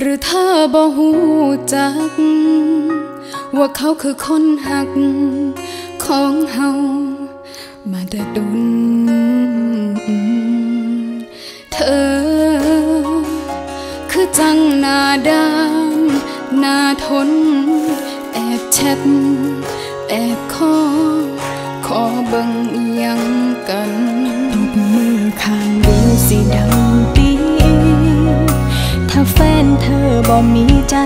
หรือถ้าบ่หูจัก ว่าเขาคือคนหักของเฮามาแต่ดุนเธอ คือจังหน้าด่างหน้าทน แอบแชทแอบคอขอเบิ่ง มีใจ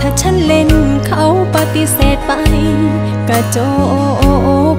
ถ้าฉันเล่นเขาปฏิเสธไปกระโจบ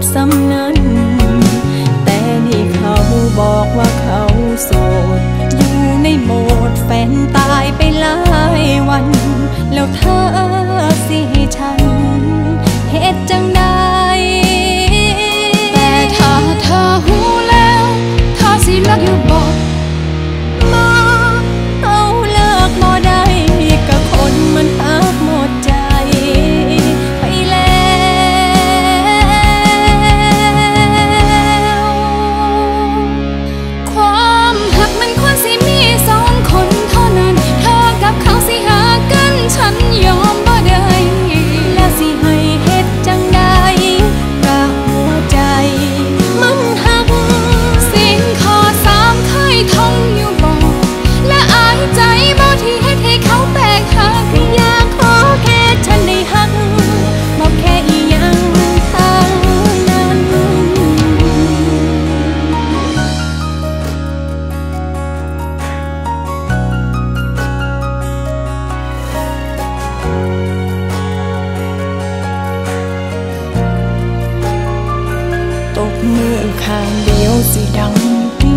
ข้างเดียวสิดังดี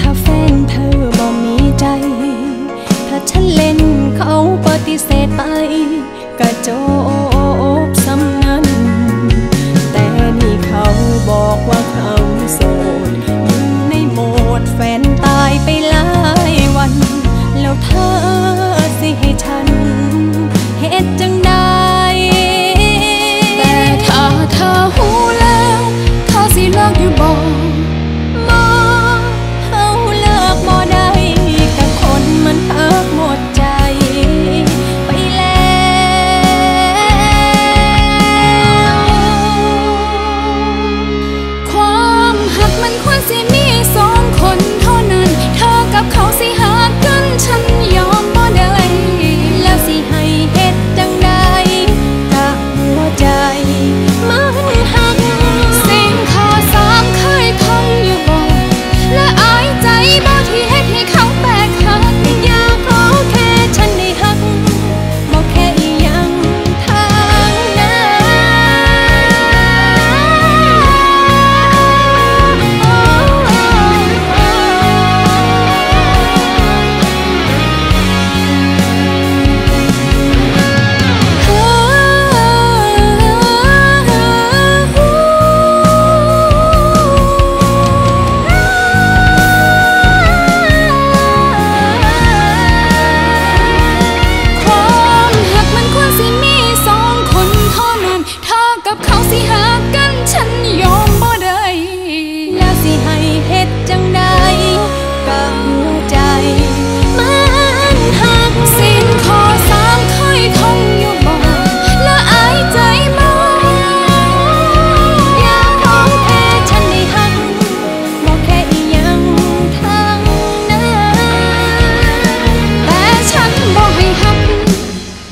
ถ้าแฟนเธอบ่มีใจ ถ้าฉันเล่นเขาปฏิเสธไปกระโจ มันควรสิมีสองคนเท่านั้น เธอกับเขาสิหากันฉันยอมบ่ได้แล้วสิให้เฮ็ดจังใดกะหัวใจ มันหักสิ่งขอสามเคยท่องอยู่บ่และอายใจบ่ที่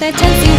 ah to